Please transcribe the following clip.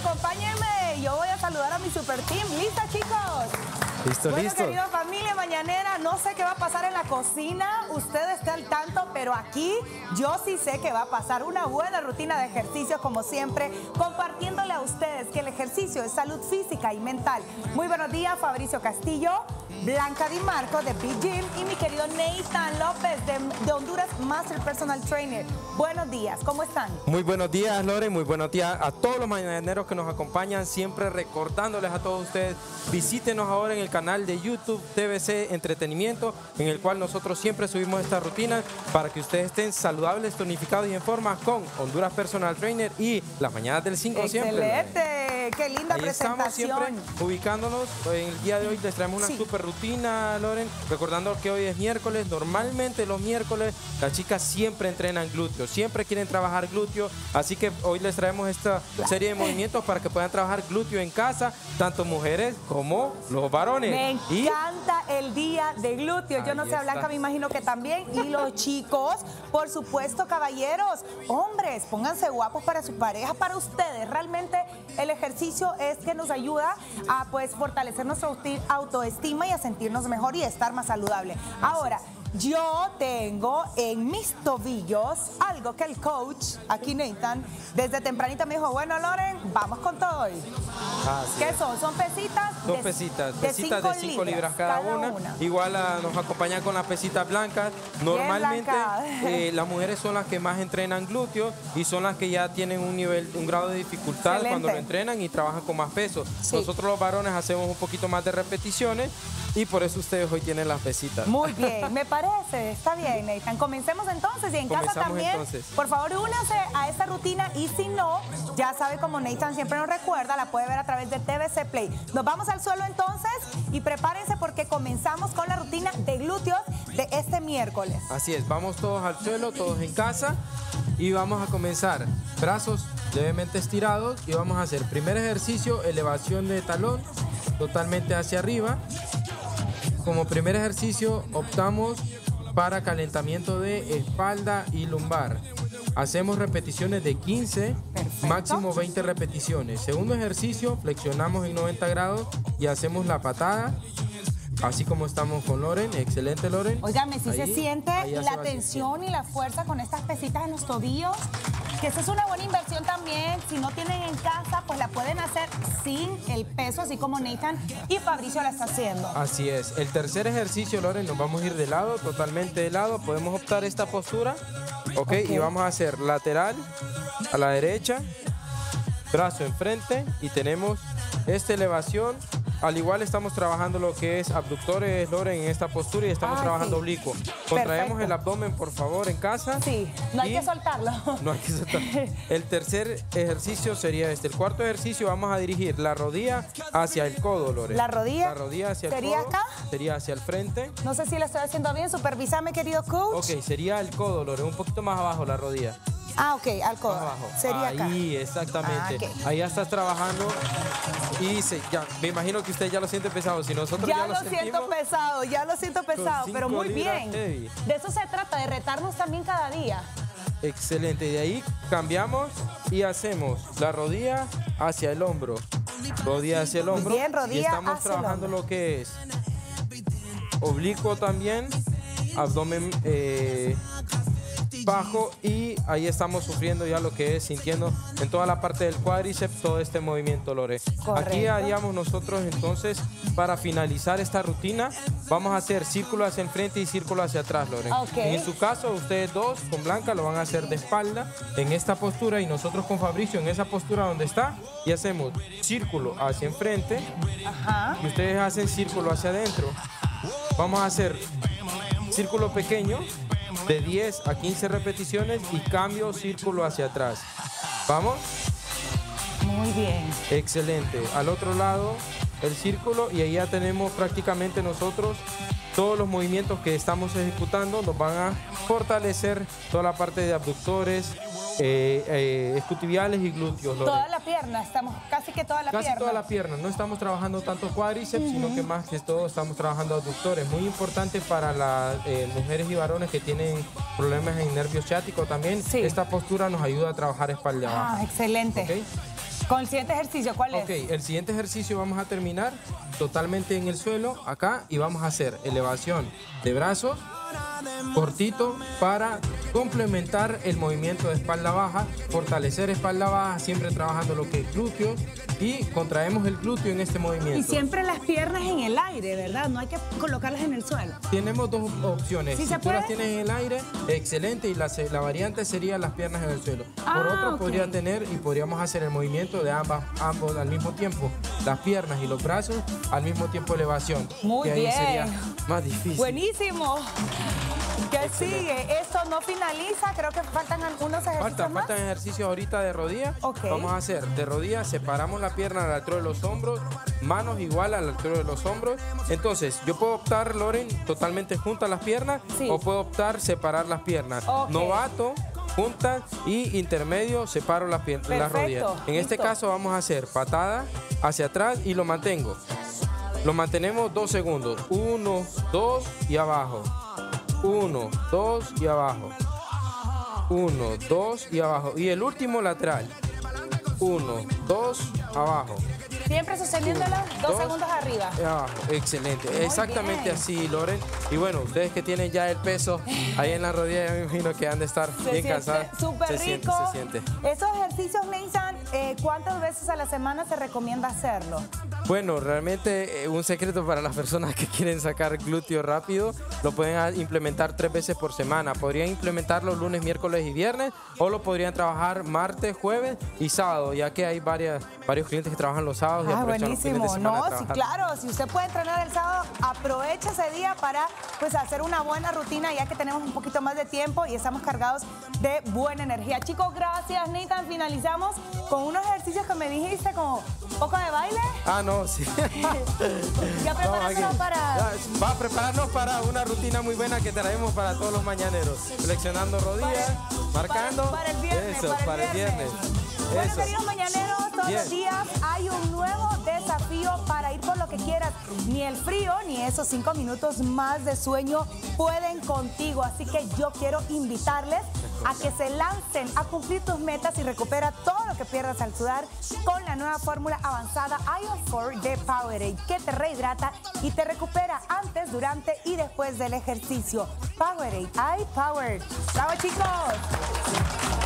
acompáñenme. Yo voy a saludar a mi super team. ¿Lista, chicos? Listo, bueno, listo. querida familia mañanera, no sé qué va a pasar en la cocina, usted está al tanto, pero aquí yo sí sé que va a pasar una buena rutina de ejercicio como siempre, compartiéndole a ustedes que el ejercicio es salud física y mental. Muy buenos días, Fabricio Castillo, Blanca Di Marco de Big Gym y mi querido Nathan López de, de Honduras Master Personal Trainer. Buenos días, ¿cómo están? Muy buenos días, Lore, muy buenos días a todos los mañaneros que nos acompañan, siempre recordándoles a todos ustedes, visítenos ahora en el canal de YouTube TVC Entretenimiento, en el cual nosotros siempre subimos esta rutina para que ustedes estén saludables, tonificados y en forma con Honduras Personal Trainer y las mañanas del 5 siempre. Lore. Qué linda Ahí estamos presentación. siempre ubicándonos. En el día de hoy les traemos una Sí. super rutina, Loren. Recordando que hoy es miércoles. Normalmente los miércoles las chicas siempre entrenan glúteos, siempre quieren trabajar glúteo. Así que hoy les traemos esta serie de movimientos para que puedan trabajar glúteo en casa, tanto mujeres como los varones. Me Y encanta el día de glúteo. Yo no sé, Blanca, me imagino que también. Y los chicos, por supuesto, caballeros, hombres, pónganse guapos para su pareja, para ustedes. Realmente el ejercicio es que nos ayuda a pues fortalecer nuestra autoestima y a sentirnos mejor y estar más saludable. Ahora, yo tengo en mis tobillos algo que el coach, aquí Nathan, desde tempranito me dijo, bueno, Loren, vamos con todo hoy. Así ¿Qué es. son? ¿Son pesitas? Dos de- pesitas, de pesitas de 5 libras, cada, una. Igual ah, nos acompaña con las pesitas blancas. Normalmente eh, las mujeres son las que más entrenan glúteos y son las que ya tienen un nivel, un grado de dificultad Excelente. cuando lo entrenan y trabajan con más peso. Sí. Nosotros los varones hacemos un poquito más de repeticiones y por eso ustedes hoy tienen las pesitas. Muy bien, me parece, está bien, Nathan. Comencemos entonces y en casa también. entonces. Por favor, únase a esta rutina y si no, ya sabe como Nathan siempre nos recuerda, la puede ver a través de TVC Play. Nos vamos al suelo entonces y prepárense porque comenzamos con la rutina de glúteos de este miércoles. Así es, vamos todos al suelo, todos en casa y vamos a comenzar. Brazos levemente estirados y vamos a hacer primer ejercicio, elevación de talón totalmente hacia arriba. Como primer ejercicio optamos para calentamiento de espalda y lumbar. Hacemos repeticiones de 15, Perfecto. máximo 20 repeticiones. Segundo ejercicio, flexionamos en 90 grados y hacemos la patada. Así como estamos con Loren, excelente Loren. Óigame, si se siente se la tensión y la fuerza con estas pesitas en los tobillos, que esa es una buena inversión también. Si no tienen en casa, pues la pueden hacer sin el peso, así como Nathan y Fabricio la está haciendo. Así es. El tercer ejercicio, Loren, nos vamos a ir de lado, totalmente de lado. Podemos optar esta postura, ¿ok? Y vamos a hacer lateral a la derecha, brazo enfrente y tenemos esta elevación. Al igual estamos trabajando lo que es abductores, Loren, en esta postura y estamos Ah, trabajando sí. oblicuo. Contraemos Perfecto. el abdomen, por favor, en casa. Sí, no hay que soltarlo. No hay que soltar. El tercer ejercicio sería este. El cuarto ejercicio vamos a dirigir la rodilla hacia el codo, Lore. ¿La rodilla? La rodilla hacia el ¿Sería codo. acá? Sería hacia el frente. No sé si lo estoy haciendo bien, supervisame, querido coach. Ok, sería el codo, Lore. Un poquito más abajo la rodilla. Ah, ok, al codo. Abajo. Sería acá. Ahí, exactamente. Ah. Ahí ya estás trabajando. Y se- ya, me imagino que usted ya lo siente pesado. Si nosotros ya, Ya lo siento pesado, ya lo siento pesado, pero muy bien. heavy. De eso se trata, de retarnos también cada día. Excelente. De ahí cambiamos y hacemos la rodilla hacia el hombro. Rodilla hacia el hombro. bien, rodilla y estamos hacia el trabajando hombro. lo que es oblicuo también, abdomen eh, bajo y ahí estamos sufriendo ya lo que es sintiendo en toda la parte del cuádriceps todo este movimiento, Lore. Aquí Correcto. haríamos nosotros entonces para finalizar esta rutina vamos a hacer círculo hacia el frente y círculo hacia atrás, Lore. Ok. En su caso, ustedes dos con Blanca lo van a hacer de espalda en esta postura y nosotros con Fabricio en esa postura donde está y hacemos círculo hacia enfrente Ajá. y ustedes hacen círculo hacia adentro. Vamos a hacer círculo pequeño de 10 a 15 repeticiones y cambio círculo hacia atrás. Vamos. Muy bien. Excelente. Al otro lado, el círculo y ahí ya tenemos prácticamente nosotros todos los movimientos que estamos ejecutando. Nos van a fortalecer toda la parte de abductores, eh, eh, escutibiales y glúteos. Lore. Toda la pierna, estamos casi que toda la Casi pierna. toda la pierna. No estamos trabajando tanto cuádriceps, sino que más que todo estamos trabajando abductores. Muy importante para las eh, mujeres y varones que tienen problemas en nervio ciático también. Sí. Esta postura nos ayuda a trabajar espalda Ah, abajo. excelente. ¿ok? Con el siguiente ejercicio, ¿cuál es? Ok, el siguiente ejercicio vamos a terminar totalmente en el suelo, acá, y vamos a hacer elevación de brazos, cortito, para complementar el movimiento de espalda baja, fortalecer espalda baja, siempre trabajando lo que es glúteo y contraemos el glúteo en este movimiento. Y siempre las piernas en el aire, ¿verdad? No hay que colocarlas en el suelo. Tenemos dos opciones. ¿Sí si se tú las puede? tienes en el aire, excelente, y la, variante sería las piernas en el suelo. Por Ah, otro, ok. podría tener y podríamos hacer el movimiento de ambas, ambos al mismo tiempo, las piernas y los brazos al mismo tiempo elevación. Muy que ahí bien. sería más difícil. Buenísimo. ¿Qué sigue? Esto no finaliza, creo que faltan algunos ejercicios Faltan, más. faltan ejercicios ahorita de rodilla. Ok. Vamos a hacer de rodilla, separamos la pierna a la altura de los hombros, manos igual a la altura de los hombros. Entonces, yo puedo optar, Loren, totalmente juntas las piernas Sí. o puedo optar separar las piernas. Ok. Novato, juntas y intermedio, separo las, pier- las Perfecto, rodillas. En este caso vamos a hacer patada hacia atrás y lo mantengo. Lo mantenemos dos segundos. Uno, dos y abajo. Uno, dos y abajo. Uno, dos y abajo. Y el último lateral. Uno, dos, abajo. Siempre sosteniéndolo dos, dos. segundos arriba. abajo. Excelente. Exactamente bien. así, Loren. Y bueno, ustedes que tienen ya el peso ahí en la rodilla, ya me imagino que han de estar Se bien siente cansadas. súper rico. siente, se siente. Esos ejercicios, Nathan, eh, ¿cuántas veces a la semana se recomienda hacerlo? Bueno, realmente eh, un secreto para las personas que quieren sacar glúteo rápido, lo pueden ah, implementar tres veces por semana. Podrían implementarlo lunes, miércoles y viernes, o lo podrían trabajar martes, jueves y sábado, ya que hay varias, varios clientes que trabajan los sábados y Ah, aprovechan los fines de buenísimo. semana No, sí, claro. Si usted puede entrenar el sábado, aprovecha ese día para pues hacer una buena rutina, ya que tenemos un poquito más de tiempo y estamos cargados de buena energía. Chicos, gracias, Nathan. Finalizamos con unos ejercicios que me dijiste, como poco de baile. Ah, no, sí. Ya No, preparándonos para. Va a prepararnos para una rutina muy buena que traemos para todos los mañaneros. Flexionando rodillas, marcando. Para, para el viernes. Eso, para el viernes. Bueno, queridos mañaneros, todos Bien. los días hay un nuevo desafío para ir por lo que quieras. Ni el frío ni esos cinco minutos más de sueño pueden contigo. Así que yo quiero invitarles a que se lancen a cumplir tus metas y recupera todo lo que pierdas al sudar con la nueva fórmula avanzada Ion 4 de Powerade que te rehidrata y te recupera antes, durante y después del ejercicio. Powerade, I Power. ¡Bravo chicos!